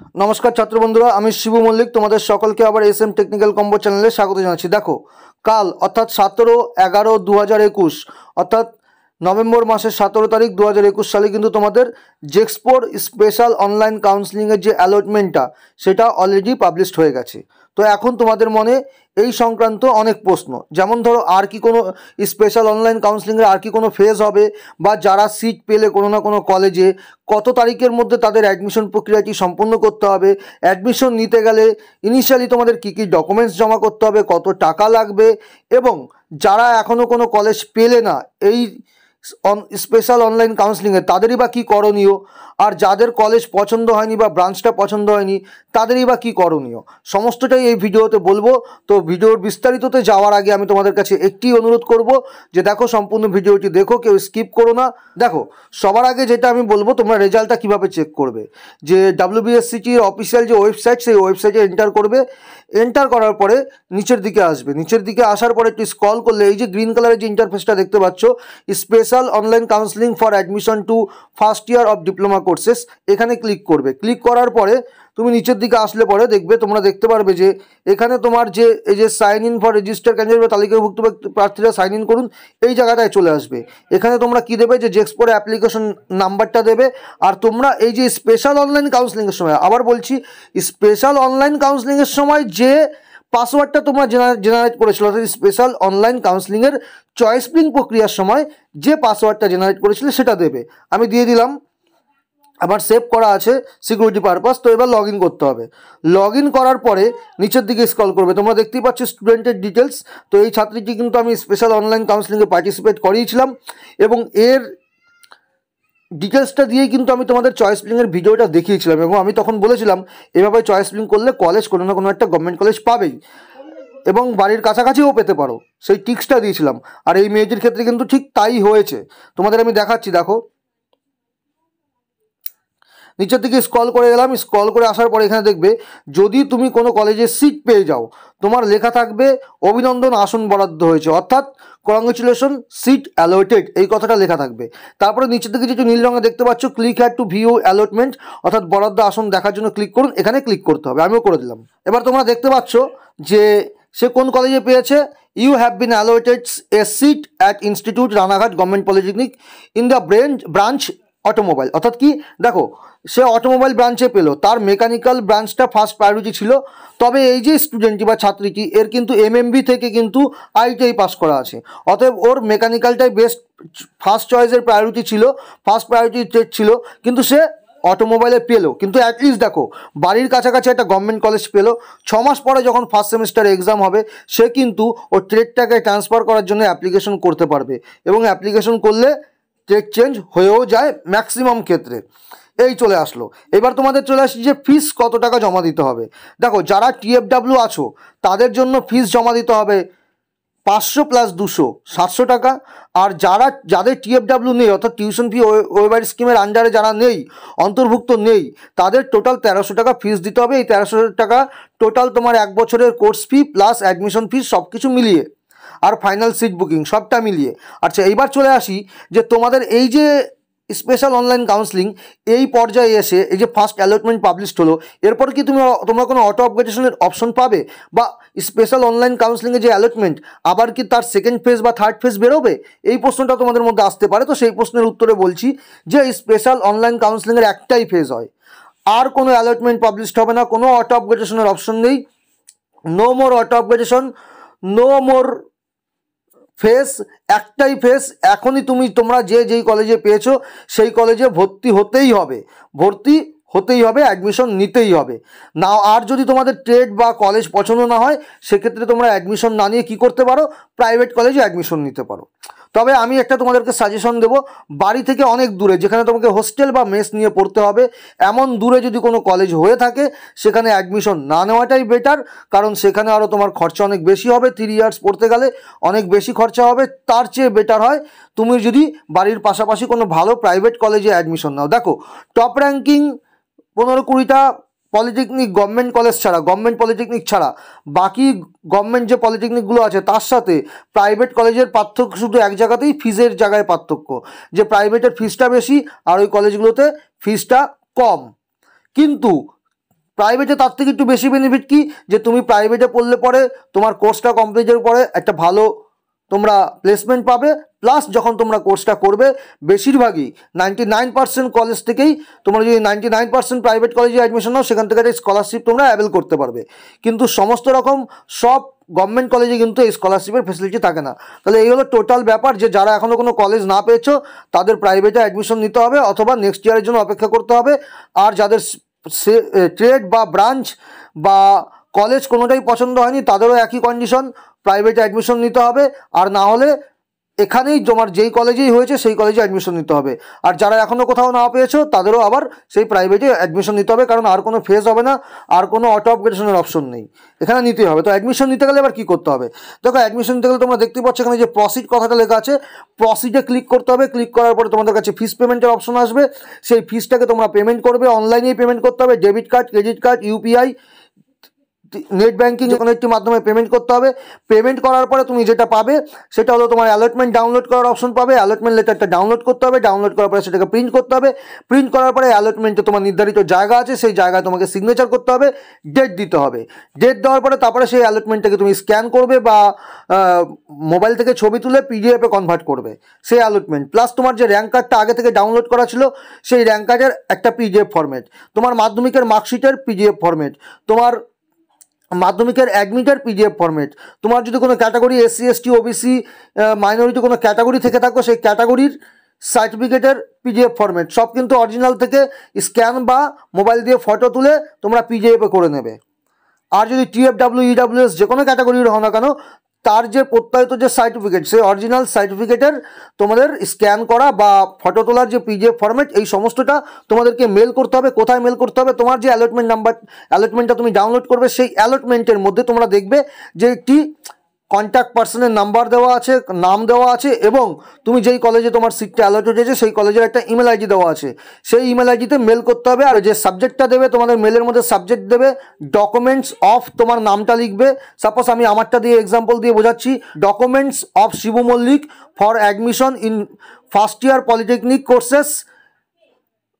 নমস্কার ছাত্র বন্ধুরা, আমি শিবু মল্লিক, তোমাদের সকলকে আবার এস এম টেকনিক্যাল কম্বো চ্যানেলে স্বাগত জানাচ্ছি। দেখো, কাল অর্থাৎ সতেরো এগারো দু হাজার একুশ, অর্থাৎ নভেম্বর মাসের সতেরো তারিখ দু হাজার একুশ সালে কিন্তু তোমাদের জেক্সপোর স্পেশাল অনলাইন কাউন্সিলিংয়ের যে অ্যালটমেন্টটা সেটা অলরেডি পাবলিশড হয়ে গেছে। তো এখন তোমাদের মনে এই সংক্রান্ত অনেক প্রশ্ন। যেমন ধরো, আর কি কোনো স্পেশাল অনলাইন কাউন্সিলিংয়ের আর কি কোনো ফেজ হবে? বা যারা সিট পেলে কোনো না কোনো কলেজে কত তারিখের মধ্যে তাদের অ্যাডমিশন প্রক্রিয়াটি সম্পূর্ণ করতে হবে? অ্যাডমিশন নিতে গেলে ইনিশিয়ালি তোমাদের কী কী ডকুমেন্টস জমা করতে হবে? কত টাকা লাগবে? এবং যারা এখনও কোনো কলেজ পেলে না, এই স্পেশাল অনলাইন কাউন্সিলিংয়ে তাদেরই বা কী করণীয়? আর যাদের কলেজ পছন্দ হয়নি বা ব্রাঞ্চটা পছন্দ হয়নি, তাদেরই বা কী করণীয়? সমস্তটাই এই ভিডিওতে বলব। তো ভিডিওর বিস্তারিততে যাওয়ার আগে আমি তোমাদের কাছে একটি অনুরোধ করব যে দেখো, সম্পূর্ণ ভিডিওটি দেখো, কেউ স্কিপ করো না। দেখো, সবার আগে যেটা আমি বলব, তোমরা রেজাল্টটা কীভাবে চেক করবে? যে ডাব্লিউবিএসসিটির অফিসিয়াল যে ওয়েবসাইট সেই ওয়েবসাইটে এন্টার করবে। এন্টার করার পরে নিচের দিকে আসবে। নিচের দিকে আসার পরে একটু স্কল করলে এই যে গ্রিন কালারের যে ইন্টারফেসটা দেখতে পাচ্ছ special online counselling for admission to first year of diploma courses এখানে ক্লিক করবে। ক্লিক করার পরে তুমি নিচের দিকে আসলে পরে দেখবে, তোমরা দেখতে পারবে যে এখানে তোমার যে, এই যে sign in for register candidate বা তালিকাভুক্ত প্রার্থীরা সাইন ইন করুন, এই জায়গাটায় চলে আসবে। এখানে তোমরা কি দেবে? যে জেক্সপোর অ্যাপ্লিকেশন নাম্বারটা দেবে। আর তোমরা এই যে স্পেশাল অনলাইন কাউন্সিলিংয়ের সময়, আবার বলছি স্পেশাল অনলাইন কাউন্সিলিংয়ের সময় যে পাসওয়ার্ডটা তোমরা জেনারেট করেছিল, অর্থাৎ স্পেশাল অনলাইন কাউন্সিলিংয়ের চয়েস প্রিং প্রক্রিয়ার সময় যে পাসওয়ার্ডটা জেনারেট করেছিলে, সেটা দেবে। আমি দিয়ে দিলাম। আবার সেভ করা আছে সিকিউরিটি পারপাস তো এবার লগ করতে হবে। লগ করার পরে নিচের দিকে স্ক্রল করবে। তোমরা দেখতেই পাচ্ছ স্টুডেন্টের ডিটেলস তো এই ছাত্রীটি কিন্তু আমি স্পেশাল অনলাইন কাউন্সিলিংয়ে পার্টিসিপেট করিয়েছিলাম এবং এর ডিটেলসটা দিয়েই কিন্তু আমি তোমাদের চয়েস প্লিংয়ের ভিডিওটা দেখিয়েছিলাম এবং আমি তখন বলেছিলাম, এভাবে চয়েস প্লিং করলে কলেজ কোনো না কোনো একটা গভর্নমেন্ট কলেজ পাবেই এবং বাড়ির কাছাকাছিও পেতে পারো। সেই টিক্সটা দিয়েছিলাম। আর এই মেয়েটির ক্ষেত্রে কিন্তু ঠিক তাই হয়েছে। তোমাদের আমি দেখাচ্ছি, দেখো। নিচের দিকে স্ক্রল করে গেলাম স্ক্রল করে আসার পরে এখানে দেখবে যদি তুমি কোনো কলেজে সিট পেয়ে যাও, তোমার লেখা থাকবে অভিনন্দন আসন বরাদ্দ হয়েছে। অর্থাৎ কংগ্রেচুলেশন সিট অ্যালোটেড এই কথাটা লেখা থাকবে। তারপরে নিচের দিকে যেটা নীল রঙে দেখতে পাচ্ছ click had to view allotment অর্থাৎ বরাদ্দ আসন দেখার জন্য ক্লিক করুন, এখানে ক্লিক করতে হবে, আমিও করে দিলাম। এবার তোমরা দেখতে পাচ্ছ যে সে কোন কলেজে পেয়েছে? You have been allotted a seat at institute Ranaghat government polytechnic in the branch branch automobile অর্থাৎ কি? দেখো, সে অটোমোবাইল ব্রাঞ্চে পেল, তার মেকানিক্যাল ব্রাঞ্চটা ফার্স্ট প্রায়োরিটি ছিল। তবে এই যে স্টুডেন্টটি বা ছাত্রীটি, এর কিন্তু এমএমবি থেকে কিন্তু আইটিআই পাস করা আছে। অতএব ওর মেকানিক্যালটাই বেস্ট ফার্স্ট চয়েসের প্রায়োরিটি ছিল ফার্স্ট প্রায়োরিটি ছিল। কিন্তু সে অটোমোবাইলে পেল। কিন্তু অ্যাটলিস্ট দেখো, বাড়ির কাছাকাছি একটা গভর্নমেন্ট কলেজ পেল। ছ মাস পরে যখন ফার্স্ট সেমিস্টার এক্সাম হবে, সে কিন্তু ওর ট্রেডটাকে ট্রান্সফার করার জন্য অ্যাপ্লিকেশন করতে পারবে। এবং অ্যাপ্লিকেশন করলে ট্রেড চেঞ্জ হয়েও যায় ম্যাক্সিমাম ক্ষেত্রে। এই চলে আসলো। এবার তোমাদের চলে আসছে যে ফিস কত টাকা জমা দিতে হবে। দেখো, যারা টিএফডাব্লিউ আছো, তাদের জন্য ফিস জমা দিতে হবে পাঁচশো প্লাস দুশো, সাতশো টাকা। আর যারা, যাদের টিএফডাব্লিউ নেই, অর্থাৎ টিউশন ফি ওয়েবার স্কিমের আন্ডারে যারা নেই, অন্তর্ভুক্ত নেই, তাদের টোটাল তেরোশো টাকা ফিস দিতে হবে। এই তেরোশো টাকা টোটাল তোমার এক বছরের course fee plus admission fees সব কিছু মিলিয়ে। আর ফাইনাল সিট বুকিং সবটা মিলিয়ে। আচ্ছা এইবার চলে আসি যে তোমাদের এই যে স্পেশাল অনলাইন কাউন্সিলিং এই পর্যায়ে এসে এই যে ফার্স্ট অ্যালটমেন্ট পাবলিশড হলো, এরপর কি তুমি তোমরা কোনো অটো আপগ্রেডেশনের অপশন পাবে? বা স্পেশাল অনলাইন কাউন্সিলিংয়ে যে অ্যালটমেন্ট আবার কি তার সেকেন্ড ফেজ বা থার্ড ফেজ বেরোবে? এই প্রশ্নটা তোমাদের মধ্যে আসতে পারে, তো সেই প্রশ্নের উত্তরে বলছি যে স্পেশাল অনলাইন কাউন্সিলিংয়ের একটাই ফেজ হয়। আর কোনো অ্যালটমেন্ট পাবলিশড হবে না, কোনো অটো আপগ্রেডেশনের অপশন নেই। No more auto upgradation no more phase, একটাই ফেস, এখনই তুমি তোমরা যে যেই কলেজে পেয়েছ, সেই কলেজে ভর্তি হতেই হবে। ভর্তি হতেই হবে অ্যাডমিশন নিতেই হবে। না আর যদি তোমাদের ট্রেড বা কলেজ পছন্দ না হয়, সেক্ষেত্রে তোমরা অ্যাডমিশন না নিয়ে কী করতে পারো? প্রাইভেট কলেজে অ্যাডমিশন নিতে পারো। তবে আমি একটা তোমাদেরকে সাজেশন দেবো। বাড়ি থেকে অনেক দূরে, যেখানে তোমাকে হোস্টেল বা মেস নিয়ে পড়তে হবে, এমন দূরে যদি কোনো কলেজ হয়ে থাকে, সেখানে অ্যাডমিশন না নেওয়াটাই বেটার কারণ সেখানে আরও তোমার খরচা অনেক বেশি হবে থ্রি ইয়ার্স পড়তে গেলে অনেক বেশি খরচা হবে, তার চেয়ে বেটার হয় তুমি যদি বাড়ির পাশাপাশি কোনো ভালো প্রাইভেট কলেজে অ্যাডমিশন নাও। দেখো টপ র্যাঙ্কিং পনেরো কুড়িটা পলিটেকনিক গভর্নমেন্ট কলেজ ছাড়া গভর্নমেন্ট পলিটেকনিক ছাড়া। বাকি গভর্নমেন্ট যে পলিটেকনিকগুলো আছে, তার সাথে প্রাইভেট কলেজের পার্থক্য শুধু এক জায়গাতেই ফিজের জায়গায় পার্থক্য। যে প্রাইভেটের ফিজটা বেশি, আর ওই কলেজগুলোতে ফিজটা কম। কিন্তু প্রাইভেটে তার থেকে একটু বেশি বেনিফিট কি? যে তুমি প্রাইভেটে পড়লে পরে তোমার কোর্সটা কমপ্লিটের পরে একটা ভালো তোমরা প্লেসমেন্ট পাবে প্লাস যখন তোমরা কোর্সটা করবে, বেশিরভাগই নাইনটি নাইন পার্সেন্ট কলেজ থেকেই তোমরা যদি নাইনটি নাইন পার্সেন্ট প্রাইভেট কলেজে অ্যাডমিশন নাও, সেখান থেকে একটা স্কলারশিপ তোমরা অ্যাভেল করতে পারবে। কিন্তু সমস্ত রকম সব গভর্নমেন্ট কলেজে কিন্তু এই স্কলারশিপের ফেসিলিটি থাকে না। তাহলে এই হলো টোটাল ব্যাপার যে যারা এখনও কোনো কলেজ না পেয়েছ, তাদের প্রাইভেটে অ্যাডমিশন নিতে হবে অথবা নেক্সট ইয়ারের জন্য অপেক্ষা করতে হবে। আর যাদের ট্রেড বা ব্রাঞ্চ বা কলেজ কোনোটাই পছন্দ হয়নি, তাদেরও একই কন্ডিশন প্রাইভেটে অ্যাডমিশন নিতে হবে। আর না হলে এখানেই তোমার যেই কলেজেই হয়েছে, সেই কলেজে অ্যাডমিশন নিতে হবে। আর যারা এখনও কোথাও না পেয়েছ, তাদেরও আবার সেই প্রাইভেটে অ্যাডমিশন নিতে হবে, কারণ আর কোনো ফেস হবে না, আর কোনো অটো আপগ্রেডেশনের অপশন নেই। এখানে নিতে হবে। তো অ্যাডমিশন নিতে গেলে এবার কী করতে হবে? দেখো অ্যাডমিশন নিতে গেলে তোমরা দেখতে পাচ্ছ এখানে যে প্রসিড কথাটা লেখা আছে প্রসিডে ক্লিক করতে হবে। ক্লিক করার পরে তোমাদের কাছে ফিস পেমেন্টের অপশন আসবে। সেই ফিসটাকে তোমরা পেমেন্ট করবে। অনলাইনেই পেমেন্ট করতে হবে। Debit card credit card UPI net banking কোনো একটি মাধ্যমে পেমেন্ট করতে হবে। পেমেন্ট করার পরে তুমি যেটা পাবে, সেটা হলো তোমার অ্যালটমেন্ট ডাউনলোড করার অপশন পাবে। অ্যালটমেন্ট লেটারটা ডাউনলোড করতে হবে ডাউনলোড করার পরে সেটাকে প্রিন্ট করতে হবে। প্রিন্ট করার পরে অ্যালটমেন্টে তোমার নির্ধারিত জায়গা আছে, সেই জায়গায় তোমাকে সিগনেচার করতে হবে ডেট দিতে হবে। ডেট দেওয়ার পরে তারপরে সেই অ্যালটমেন্টটাকে তুমি স্ক্যান করবে বা মোবাইল থেকে ছবি তুলে পিডিএফে কনভার্ট করবে, সেই অ্যালটমেন্ট প্লাস তোমার যে র্যাঙ্ক কার্ডটা আগে থেকে ডাউনলোড করা ছিল, সেই র্যাঙ্ক কার্ডের একটা পিডিএফ ফরম্যাট তোমার মাধ্যমিকের মার্কশিটের পিডিএফ ফরম্যাট তোমার মাধ্যমিকের অ্যাডমিটার পিডিএফ ফর্মেট তোমার যদি কোনো category SC ST OBC minority কোনো ক্যাটাগরি থেকে থাকো, সেই ক্যাটাগরির সার্টিফিকেটের পিডিএফ ফর্মেট সব কিন্তু অরিজিনাল থেকে স্ক্যান বা মোবাইল দিয়ে ফটো তুলে তোমরা পিডিএফে করে নেবে। আর যদি টিএফডাব্লিউ ইডাব্লিউএস যে কোনো ক্যাটাগরির হও না কেন তার যে প্রত্যায়িত যে সার্টিফিকেট সেই অরিজিনাল সার্টিফিকেটের তোমাদের স্ক্যান করা বা ফটো তোলার যে পিডিএফ ফরম্যাট এই সমস্তটা তোমাদেরকে মেল করতে হবে। কোথায় মেল করতে হবে? তোমার যে অ্যালটমেন্ট নাম্বার অ্যালটমেন্টটা তুমি ডাউনলোড করবে, সেই অ্যালটমেন্টের মধ্যে তোমরা দেখবে যে একটি কন্ট্যাক্ট পার্সনের নাম্বার দেওয়া আছে, নাম দেওয়া আছে এবং তুমি যেই কলেজে তোমার সিটটা অ্যালট হয়েছে, সেই কলেজের একটা ইমেল আইডি দেওয়া আছে। সেই ইমেল আইডিতে মেল করতে হবে আর যে সাবজেক্টটা দেবে, তোমাদের মেলের মধ্যে সাবজেক্ট দেবে ডকুমেন্টস অফ তোমার নামটা লিখবে। সাপোজ আমি আমারটা দিয়ে এক্সাম্পল দিয়ে বোঝাচ্ছি documents of Shibu Mallick for admission in first year polytechnic courses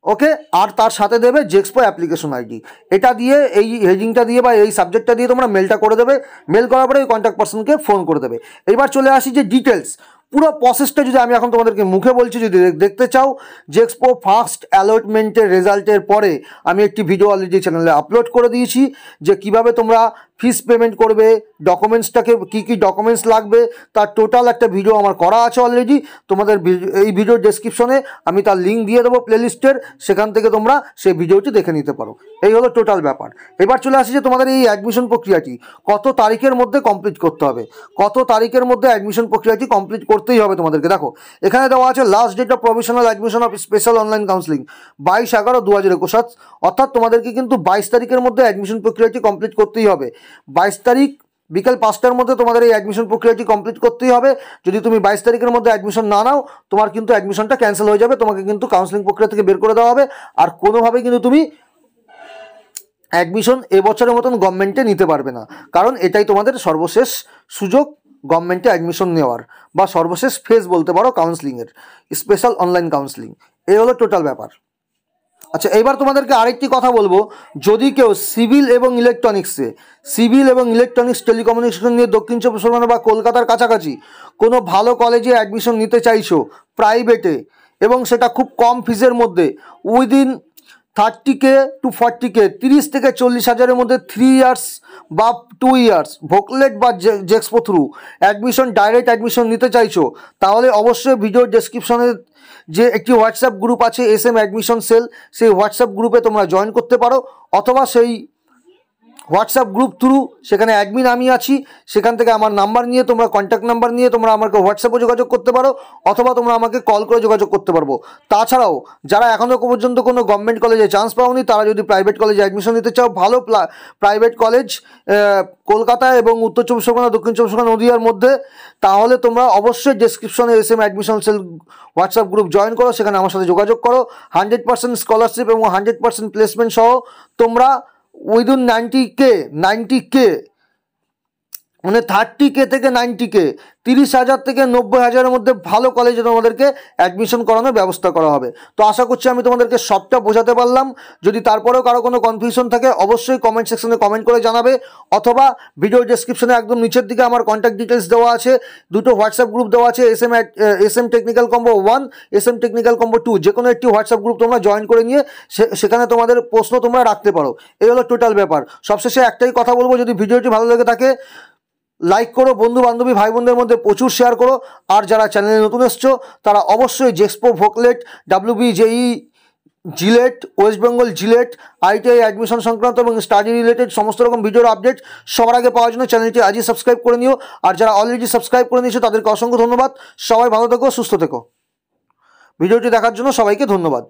okay? আর তার সাথে দেবে জেক্সপো অ্যাপ্লিকেশন আইডি এটা দিয়ে, এই হেডিংটা দিয়ে বা এই সাবজেক্টটা দিয়ে তোমরা মেলটা করে দেবে। মেল করার পরে ওই কন্ট্যাক্ট পার্সনকে ফোন করে দেবে। এবার চলে আসি যে ডিটেলস পুরো প্রসেসটা যদি আমি এখন তোমাদেরকে মুখে বলছি, যদি দেখতে চাও জেক্সপো ফার্স্ট অ্যালটমেন্টের রেজাল্টের পরে আমি একটি ভিডিও অলরেডি চ্যানেলে আপলোড করে দিয়েছি, যে কীভাবে তোমরা ফিস পেমেন্ট করবে ডকুমেন্টসটাকে কী কী ডকুমেন্টস লাগবে, তার টোটাল একটা ভিডিও আমার করা আছে অলরেডি তোমাদের এই ভিডিওর ডেসক্রিপশনে আমি তার লিঙ্ক দিয়ে দেবো প্লেলিস্টের সেখান থেকে তোমরা সেই ভিডিওটি দেখে নিতে পারো। এই হলো টোটাল ব্যাপার। এবার চলে আসি যে তোমাদের এই অ্যাডমিশন প্রক্রিয়াটি, কত তারিখের মধ্যে কমপ্লিট করতে হবে? কত তারিখের মধ্যে অ্যাডমিশন প্রক্রিয়াটি কমপ্লিট করতেই হবে তোমাদেরকে? দেখো, এখানে দেওয়া আছে last date of professional admission of special online counselling বাইশ এগারো দু হাজার একুশ। অর্থাৎ তোমাদেরকে কিন্তু বাইশ তারিখের মধ্যে অ্যাডমিশন প্রক্রিয়াটি কমপ্লিট করতেই হবে। বাইশ তারিখ বিকেল পাঁচটার মধ্যে তোমাদের এই অ্যাডমিশন প্রক্রিয়াটি কমপ্লিট করতেই হবে। যদি তুমি বাইশ তারিখের মধ্যে অ্যাডমিশন না নাও, তোমার কিন্তু অ্যাডমিশনটা ক্যান্সেল হয়ে যাবে। তোমাকে কিন্তু কাউন্সিলিং প্রক্রিয়া থেকে বের করে দেওয়া হবে। আর কোনোভাবে কিন্তু তুমি অ্যাডমিশন এবছরের মতন গভর্নমেন্টে নিতে পারবে না। কারণ এটাই তোমাদের সর্বশেষ সুযোগ গভর্নমেন্টে অ্যাডমিশন নেওয়ার বা সর্বশেষ ফেজ বলতে পারো কাউন্সিলিংয়ের স্পেশাল অনলাইন কাউন্সিলিং এই হলো টোটাল ব্যাপার। আচ্ছা এবার তোমাদেরকে আরেকটি কথা বলব। যদি কেউ সিভিল এবং ইলেকট্রনিক্সে, সিভিল এবং ইলেকট্রনিক্স টেলিকমিউনিকেশন নিয়ে দক্ষিণ চব্বিশ পরগনা বা কলকাতার কাছাকাছি কোনো ভালো কলেজে অ্যাডমিশন নিতে চাইছো, প্রাইভেটে, এবং সেটা খুব কম ফিজের মধ্যে within thirty K to forty K তিরিশ থেকে চল্লিশ হাজারের মধ্যে থ্রি ইয়ার্স বা টু ইয়ার্স ভোকলেট বা JEXPO through admission direct admission নিতে চাইছো, তাহলে অবশ্যই ভিডিও ডেসক্রিপশনে যে একটি হোয়াটসঅ্যাপ গ্রুপ আছে এস এম অ্যাডমিশন সেল সেই হোয়াটসঅ্যাপ গ্রুপে তোমরা জয়েন করতে পারো, অথবা সেই হোয়াটসঅ্যাপ গ্রুপ থ্রু সেখানে অ্যাডমিন আমি আছি। সেখান থেকে আমার নাম্বার নিয়ে, তোমরা কন্ট্যাক্ট নাম্বার নিয়ে, তোমরা আমাকে হোয়াটসঅ্যাপে যোগাযোগ করতে পারো, অথবা তোমরা আমাকে কল করে যোগাযোগ করতে পারব। তাছাড়াও, যারা এখনও পর্যন্ত কোনো গভর্নমেন্ট কলেজে চান্স পাওনি, তারা যদি প্রাইভেট কলেজে অ্যাডমিশন নিতে চাও, ভালো প্রাইভেট কলেজ কলকাতা এবং উত্তর চব্বিশ পরগনা, দক্ষিণ চব্বিশ পরগনা নদীয়ার মধ্যে, তাহলে তোমরা অবশ্যই ডিসক্রিপশনে S M admission cell WhatsApp group join করো, সেখানে আমার সাথে যোগাযোগ করো। হান্ড্রেড পার্সেন্ট স্কলারশিপ এবং হান্ড্রেড পার্সেন্ট প্লেসমেন্ট সহ তোমরা within ninety K ninety K মানে থার্টি কে থেকে নাইনটি কে। তিরিশ হাজার থেকে নব্বই হাজারের মধ্যে ভালো কলেজে তোমাদেরকে অ্যাডমিশন করানোর ব্যবস্থা করা হবে। তো আশা করছি আমি তোমাদেরকে সবটা বোঝাতে পারলাম। যদি তারপরেও কারও কোনো কনফিউশন থাকে, অবশ্যই কমেন্ট সেকশনে কমেন্ট করে জানাবে, অথবা ভিডিও ডেসক্রিপশনে একদম নিচের দিকে আমার কন্ট্যাক্ট ডিটেলস দেওয়া আছে, দুটো হোয়াটসঅ্যাপ গ্রুপ দেওয়া আছে S M S M technical combo one S M technical combo two যে কোনো একটি হোয়াটসঅ্যাপ গ্রুপ তোমরা জয়েন করে নিয়ে সেখানে তোমাদের প্রশ্ন তোমরা রাখতে পারো। এই হলো টোটাল ব্যাপার। সবশেষে একটাই কথা বলব, যদি ভিডিওটি ভালো লেগে থাকে লাইক করো বন্ধু বান্ধবী ভাই বোনদের মধ্যে প্রচুর শেয়ার করো। আর যারা চ্যানেলে নতুন এসছো, তারা অবশ্যই JEXPO VOCLET WB JE JELET West Bengal JELET ITI admission সংক্রান্ত এবং স্টাডি রিলেটেড সমস্ত রকম ভিডিওর আপডেট সবার আগে পাওয়ার জন্য চ্যানেলটি আজই সাবস্ক্রাইব করে নিও। আর যারা অলরেডি সাবস্ক্রাইব করে নিয়েছো, তাদেরকে অসংখ্য ধন্যবাদ। সবাই ভালো থেকো, সুস্থ থেকো। ভিডিওটি দেখার জন্য সবাইকে ধন্যবাদ।